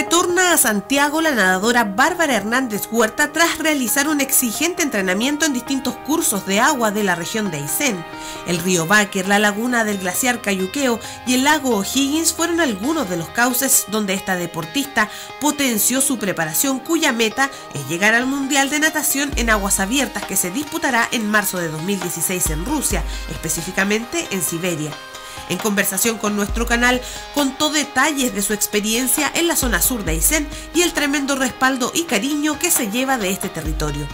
Retorna a Santiago la nadadora Bárbara Hernández Huerta tras realizar un exigente entrenamiento en distintos cursos de agua de la región de Aysén. El río Báquer, la laguna del glaciar Cayuqueo y el lago O'Higgins fueron algunos de los cauces donde esta deportista potenció su preparación cuya meta es llegar al Mundial de Natación en aguas abiertas que se disputará en marzo de 2016 en Rusia, específicamente en Siberia. En conversación con nuestro canal, contó detalles de su experiencia en la zona sur de Aysén y el tremendo respaldo y cariño que se lleva de este territorio.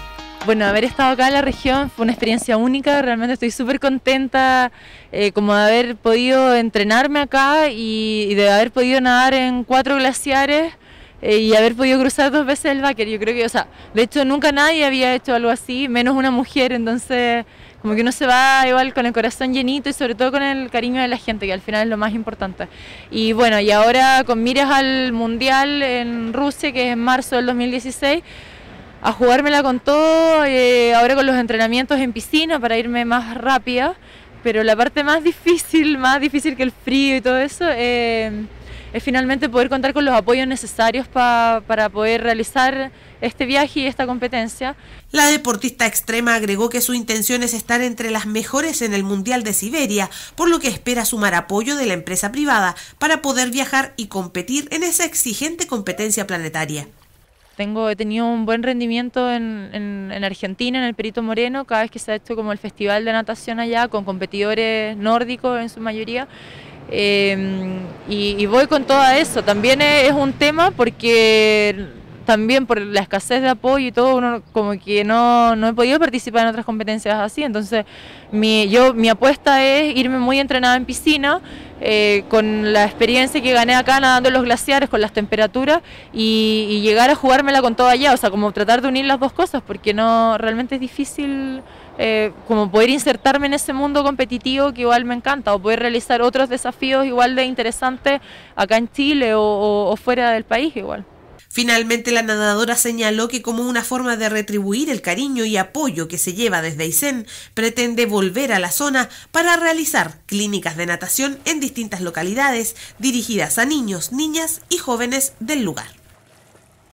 Bueno, haber estado acá en la región fue una experiencia única, realmente estoy súper contenta eh, como de haber podido entrenarme acá y, de haber podido nadar en cuatro glaciares eh, y haber podido cruzar dos veces el Báquer. Yo creo que, o sea, de hecho nunca nadie había hecho algo así, menos una mujer, entonces como que uno se va igual con el corazón llenito y sobre todo con el cariño de la gente, que al final es lo más importante. Y bueno, y ahora con miras al Mundial en Rusia, que es en marzo del 2016, a jugármela con todo, eh, ahora con los entrenamientos en piscina para irme más rápida, pero la parte más difícil, más difícil que el frío y todo eso, eh, es finalmente poder contar con los apoyos necesarios para poder realizar este viaje y esta competencia. La deportista extrema agregó que su intención es estar entre las mejores en el Mundial de Siberia, por lo que espera sumar apoyo de la empresa privada para poder viajar y competir en esa exigente competencia planetaria. Tengo, he tenido un buen rendimiento en, en, Argentina, en el Perito Moreno, cada vez que se ha hecho como el festival de natación allá, con competidores nórdicos en su mayoría. Em, y, voy con todo eso. También es un tema porque también por la escasez de apoyo y todo, uno como que no, no he podido participar en otras competencias así. Entonces, mi, yo, mi apuesta es irme muy entrenada en piscina, eh, con la experiencia que gané acá nadando en los glaciares, con las temperaturas, y, llegar a jugármela con todo allá. O sea, como tratar de unir las dos cosas, porque no realmente es difícil. Eh, como poder insertarme en ese mundo competitivo que igual me encanta, o poder realizar otros desafíos igual de interesantes acá en Chile o fuera del país igual. Finalmente, la nadadora señaló que como una forma de retribuir el cariño y apoyo que se lleva desde Aysén, pretende volver a la zona para realizar clínicas de natación en distintas localidades dirigidas a niños, niñas y jóvenes del lugar.